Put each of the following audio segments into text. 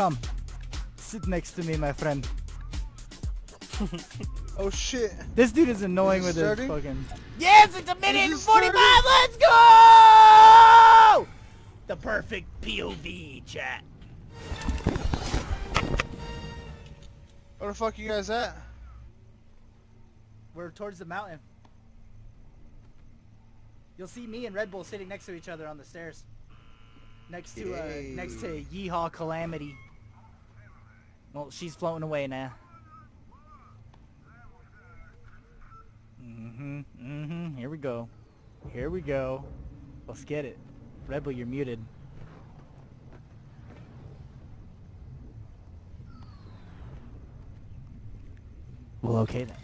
Come. Sit next to me, my friend. oh shit. This dude is annoying Is with it his fucking... Yes, it's a minute and 45! starting? Let's go! The perfect POV, chat. Where the fuck you guys at? We're towards the mountain. You'll see me and Red Bull sitting next to each other on the stairs. Next to, uh, next to Yeehaw Calamity. Well, she's floating away now. Mm-hmm, mm-hmm, here we go. Here we go. Let's get it. Rebel, you're muted. Well, okay then.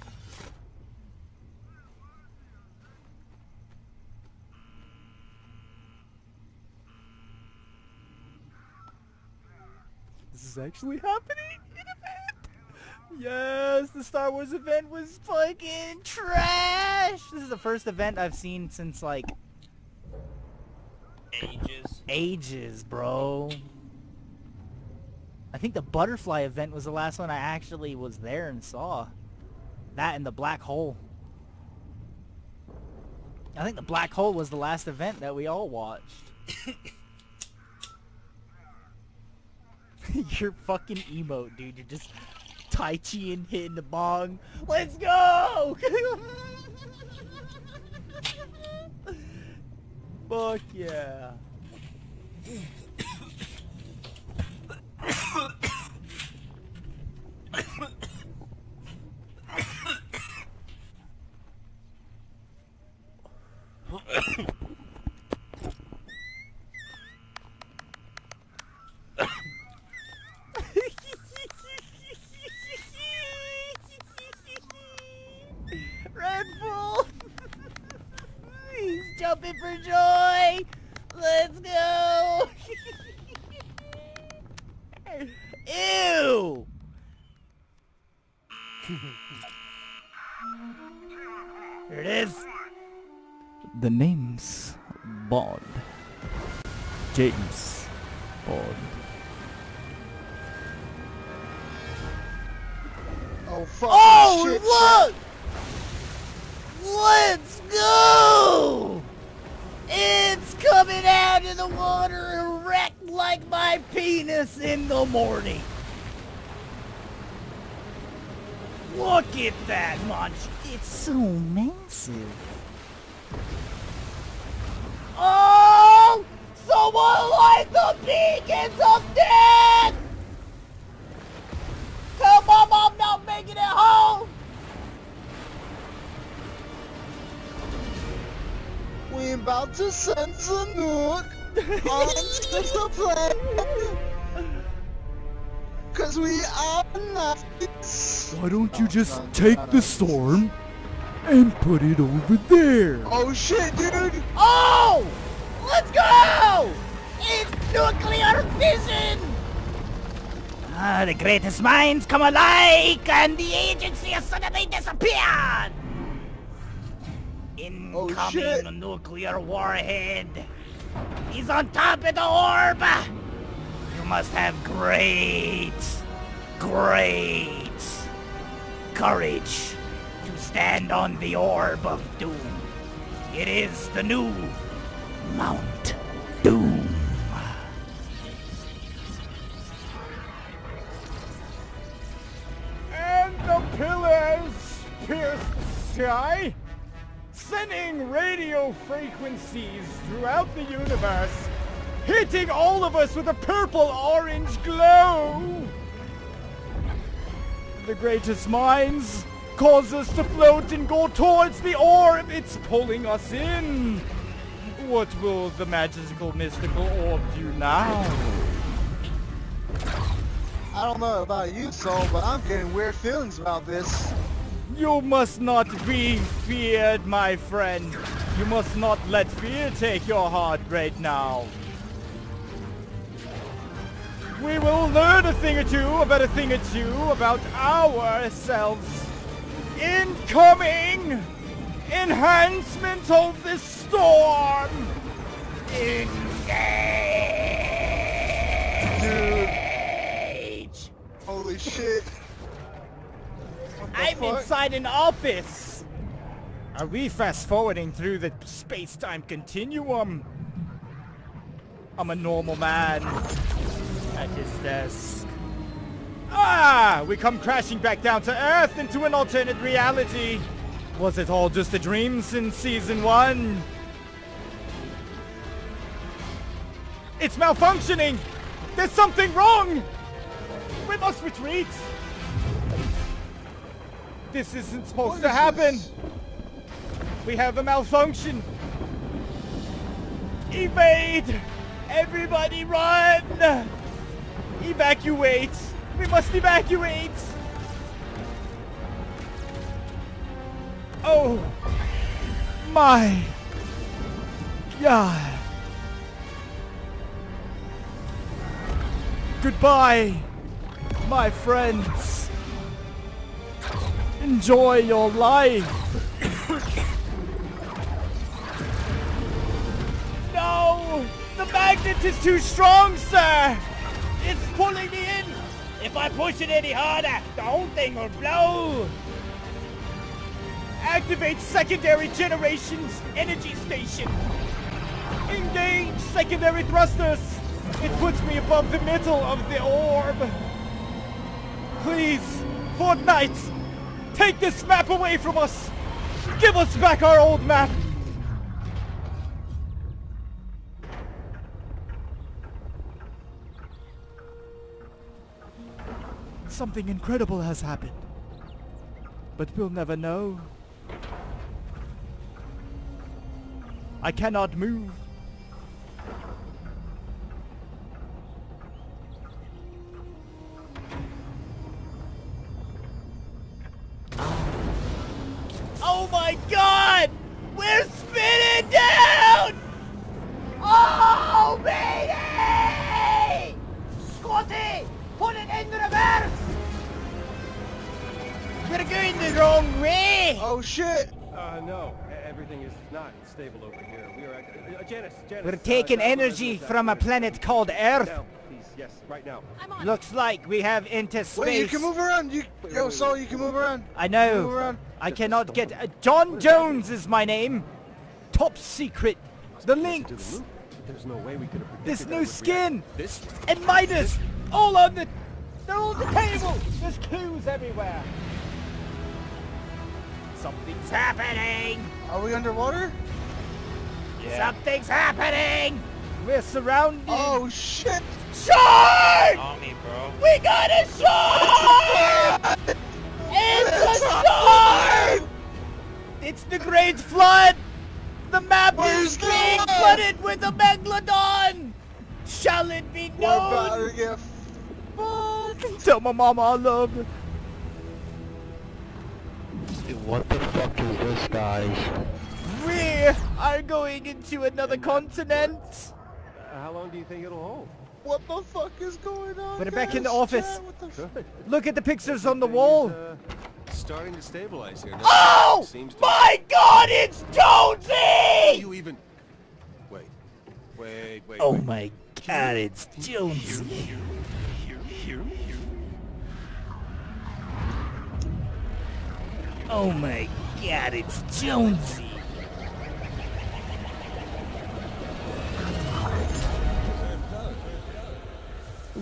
This is actually happening! Yes, the Star Wars event was fucking trash! This is the first event I've seen since like Ages. ages, bro. I think the butterfly event was the last one I actually was there and saw. That and the black hole. I think the black hole was the last event that we all watched. You're fucking emote, dude. You're just Tai Chi and hitting the bong. Let's go! Fuck yeah. Red Bull! He's jumping for joy! Let's go! Ew! Here it is. The name's Bond. James Bond. Oh fuck. Oh, shit, look! Let's go! It's coming out of the water erect like my penis in the morning. Look at that munch. It's so massive. Oh! Someone light the beacons of death! Come on, I'm not making it home! We about to send Zanuck onto the planet. Cause we are nice. Why don't you just take the storm and put it over there? Oh shit, dude. Oh! Ah, the greatest minds come alike, and the agency has suddenly disappeared! Incoming Oh, nuclear warhead! He's on top of the orb! You must have great, great courage to stand on the orb of doom. It is the new Mount Doom. Sending radio frequencies throughout the universe, hitting all of us with a purple-orange glow. The greatest minds cause us to float and go towards the orb it's pulling us in. What will the magical mystical orb do now? I don't know about you, Soul, but I'm getting weird feelings about this. You must not be feared, my friend. You must not let fear take your heart right now. We will learn a thing or two about a thing or two about ourselves. Incoming! Enhancement of the storm! Dude, Holy shit. I'm inside an office! Are we fast forwarding through the space-time continuum? I'm a normal man at his desk. Ah! We come crashing back down to Earth into an alternate reality. Was it all just a dream since season one? It's malfunctioning! There's something wrong! We must retreat! This isn't supposed What to is happen! this? We have a malfunction! Evade! Everybody run! Evacuate! We must evacuate! Oh! My! God! Goodbye, my friends! Enjoy your life! No! The magnet is too strong, sir! It's pulling me in! If I push it any harder, the whole thing will blow! Activate secondary generations energy station! Engage secondary thrusters! It puts me above the middle of the orb! Please, Fortnite! Take this map away from us! Give us back our old map! Something incredible has happened. But we'll never know. I cannot move. Oh my god! We're spinning down! Oh, baby! Scotty, put it in reverse! We're going the wrong way! Oh shit! Uh, no, everything is not stable over here. We are actually, uh, Janice, Janice. We're uh, taking Janice, energy from a planet called Earth. Now, please, yes, right now. Looks like we have into space. Wait, you can move around. You, yo, Saul, you can move around. I Move know. around. I cannot get. Uh, John Jones is my name. Top secret. The To the links. There's no way we could have This new skin! This and Midas all on the. They're on the table. There's clues everywhere. Something's happening. Are we underwater? Something's happening. We're surrounded. Oh shit! Shark! On me, bro. We got a shark! it's a shark! It's the Great Flood! The map Where's is being God? flooded with a megalodon! Shall it be We're known? to get fucked. Tell my mama I love her. What the fuck is this, guys? We are going into another continent. Uh, how long do you think it'll hold? What the fuck is going on? Put it back in the office. The. Look at the pictures on the wall. is, uh, starting to stabilize here. Oh! Seems to My god, it's Jonesy! You even. Wait. Wait, wait. Oh wait. my god, it's Jonesy. Hear, hear, hear. Oh my god, it's Jonesy.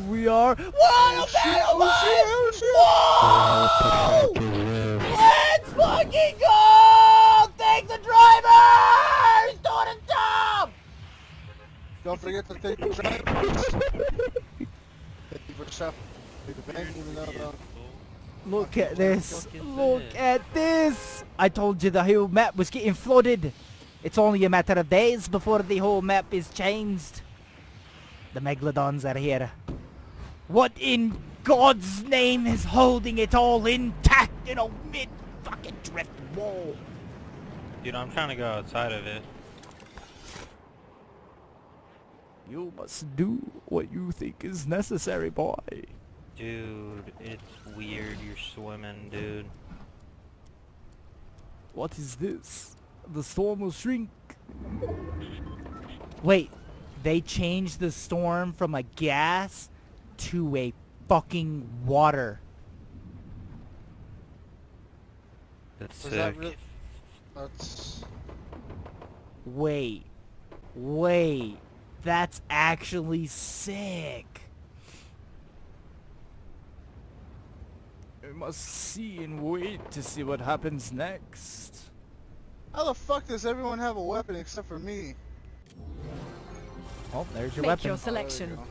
We are. Oh, oh, oh, Whoa, Oh shit! Oh shit! Oh shit! What the fuck is this? Let's fucking go! Take the drivers! Do it stop! Don't forget to take the drivers. Thank you for stuff. Thank you, no, no. Look at this. Look at this. I told you the whole map was getting flooded. It's only a matter of days before the whole map is changed. The Megalodons are here. What in God's name is holding it all intact in a mid-fucking drift wall? Dude, I'm trying to go outside of it. You must do what you think is necessary, boy. Dude, it's weird you're swimming, dude. What is this? The storm will shrink. Wait, they changed the storm from a gas to a fucking water. That's sick. That That's... Wait. Wait. That's actually sick. We must see and wait to see what happens next. How the fuck does everyone have a weapon except for me? Oh, there's your Make weapon. Make your selection. Oh,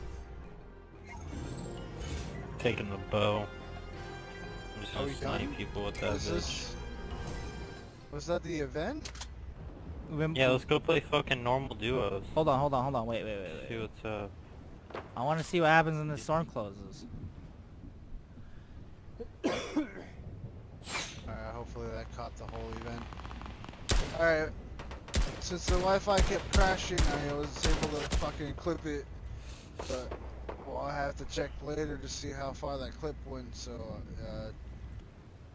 Taking the bow. I'm just Are gonna we snipe done? people with that Is bitch. this... Was that the event? Rem- Yeah, let's go play fucking normal duos. Hold on, hold on, hold on. Wait, wait, wait, See wait. what's up. I want to see what happens when the storm closes. Alright, hopefully that caught the whole event. Alright. Since the Wi-Fi kept crashing, I was able to fucking clip it. But, I'll have to check later to see how far that clip went, so uh,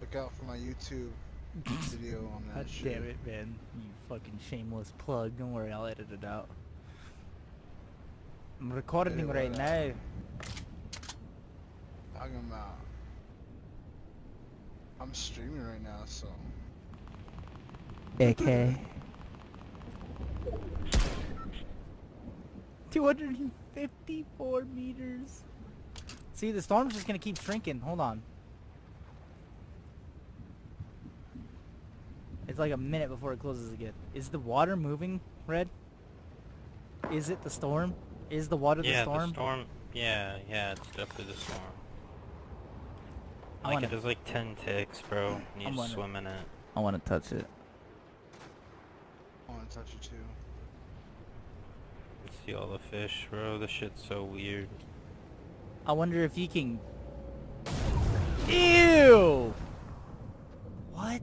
look out for my YouTube video on that God shit. damn it, man. You fucking shameless plug. Don't worry, I'll edit it out. I'm recording right now. Talking about... I'm streaming right now, so... Okay. 250 54 meters. See, the storm's just gonna keep shrinking. Hold on. It's like a minute before it closes again. Is the water moving, Red? Is it the storm? Is the water yeah, the storm? Yeah, the storm. Yeah, yeah, it's definitely the storm. I like wanna, it like 10 ticks, bro. You just swim in it. I wanna touch it. I wanna touch it too. See all the fish, bro. This shit's so weird. I wonder if you can... Ew! What?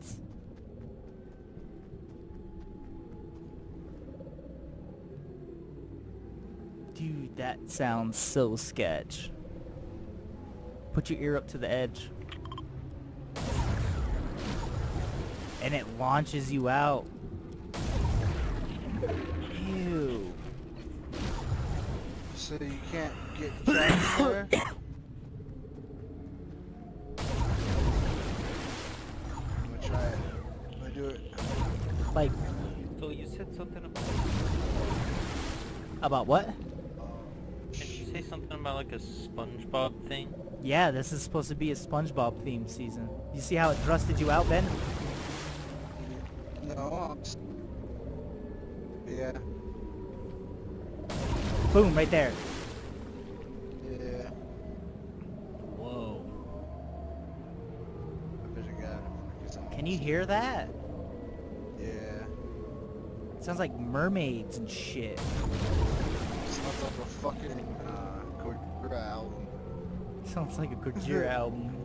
Dude, that sounds so sketch. Put your ear up to the edge. And it launches you out. Ew. So you can't get trapped there? I'm gonna try it. I'm gonna do it. Like, So you said something about... about what? Did you say something about like a SpongeBob thing? Yeah, this is supposed to be a SpongeBob themed season. You see how it thrusted you out, Ben? No, I'm. Yeah, Boom, right there. yeah. Whoa. I better get out of here 'cause I'm Can you hear that? Yeah. It sounds like mermaids and shit. Sounds like a fucking uh, Gojira album. Sounds like a Gojira album.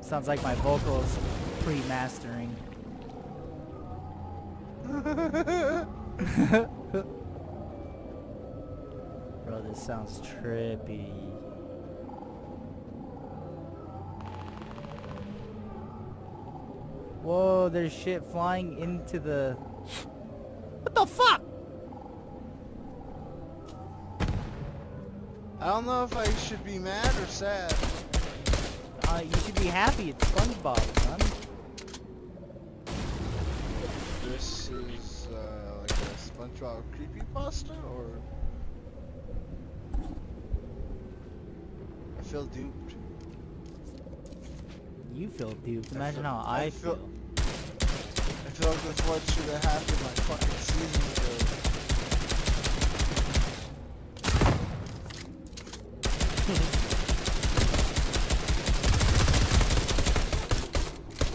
Sounds like my vocals pre-mastering. Bro, this sounds trippy. Whoa, there's shit flying into the... What the fuck? I don't know if I should be mad or sad. Uh, you should be happy it's SpongeBob, son. This is uh, like a creepy pasta or I feel duped. You feel duped. Imagine feel- how I I feel- feel. I feel like that's what should have happened like fucking season ago.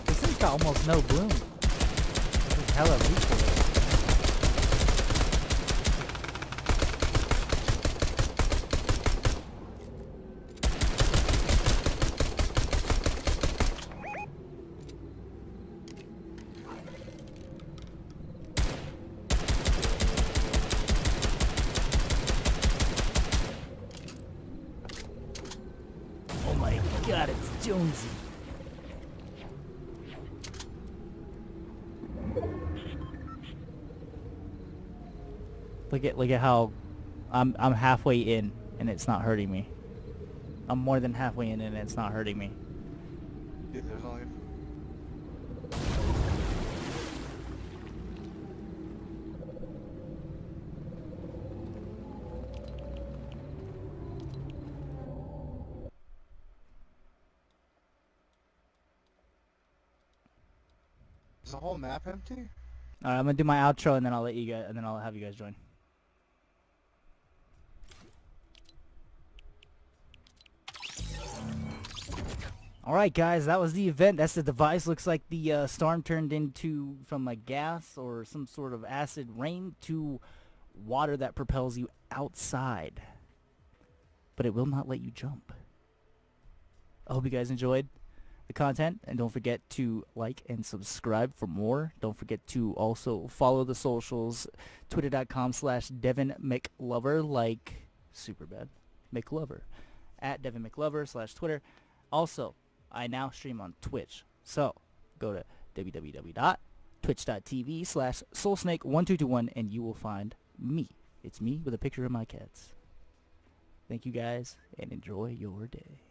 This thing's got almost no bloom. There's hella recoil. My god, it's Jonesy. Look at look at how I'm I'm halfway in and it's not hurting me. I'm more than halfway in and it's not hurting me. Yeah, there's only. The whole map empty? Alright, I'm gonna do my outro and then I'll let you guys, and then I'll have you guys join. Alright guys, that was the event. That's the device. Looks like the uh, storm turned into, from a gas or some sort of acid rain to water that propels you outside. But it will not let you jump. I hope you guys enjoyed the content and don't forget to like and subscribe for more. Don't forget to also follow the socials twitter.com slash devin mclovin like super bad mclovin at devin mclovin slash twitter. Also i now stream on twitch so go to www.twitch.tv slash soulsnake1221 and you will find me. It's me with a picture of my cats. Thank you guys and enjoy your day